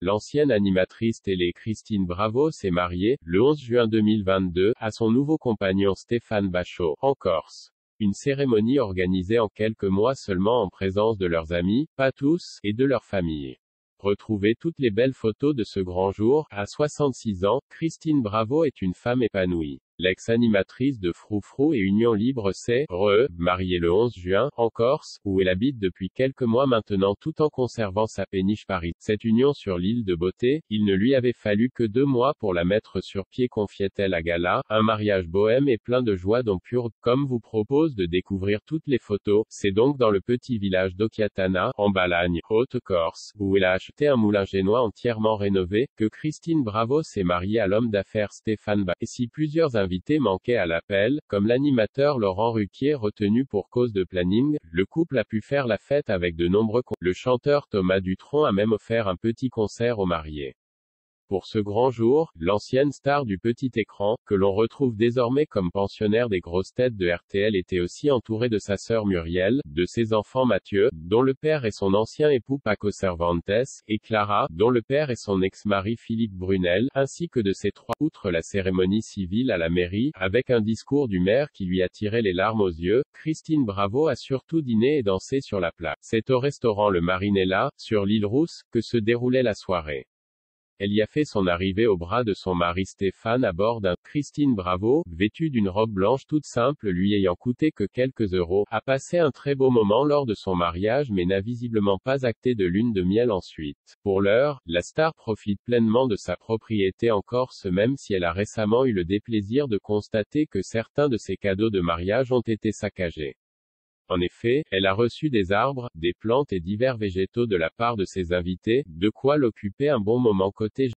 L'ancienne animatrice télé Christine Bravo s'est mariée, le 11 juin 2022, à son nouveau compagnon Stéphane Bachot, en Corse. Une cérémonie organisée en quelques mois seulement en présence de leurs amis, pas tous, et de leur famille. Retrouvez toutes les belles photos de ce grand jour. À 66 ans, Christine Bravo est une femme épanouie. L'ex-animatrice de Froufrou et Union Libre s'est, re, mariée le 11 juin, en Corse, où elle habite depuis quelques mois maintenant tout en conservant sa péniche Paris. Cette union sur l'île de beauté, il ne lui avait fallu que deux mois pour la mettre sur pied confiait-elle à Gala, un mariage bohème et plein de joie dont pure, comme vous propose de découvrir toutes les photos, c'est donc dans le petit village d'Okiatana, en Balagne, Haute-Corse, où elle a acheté un moulin génois entièrement rénové, que Christine Bravo s'est mariée à l'homme d'affaires Stéphane Ba. Et si plusieurs invités manquaient à l'appel, comme l'animateur Laurent Ruquier retenu pour cause de planning, le couple a pu faire la fête avec de nombreux Le chanteur Thomas Dutronc a même offert un petit concert aux mariés. Pour ce grand jour, l'ancienne star du petit écran, que l'on retrouve désormais comme pensionnaire des grosses têtes de RTL était aussi entourée de sa sœur Muriel, de ses enfants Mathieu, dont le père est son ancien époux Paco Cervantes, et Clara, dont le père est son ex-mari Philippe Brunel, ainsi que de ses trois, outre la cérémonie civile à la mairie, avec un discours du maire qui lui a tiré les larmes aux yeux, Christine Bravo a surtout dîné et dansé sur la plage. C'est au restaurant Le Marinella, sur l'île Rousse, que se déroulait la soirée. Elle y a fait son arrivée au bras de son mari Stéphane à bord d'un Christine Bravo, vêtue d'une robe blanche toute simple lui ayant coûté que quelques euros, a passé un très beau moment lors de son mariage mais n'a visiblement pas acté de lune de miel ensuite. Pour l'heure, la star profite pleinement de sa propriété en Corse même si elle a récemment eu le déplaisir de constater que certains de ses cadeaux de mariage ont été saccagés. En effet, elle a reçu des arbres, des plantes et divers végétaux de la part de ses invités, de quoi l'occuper un bon moment côté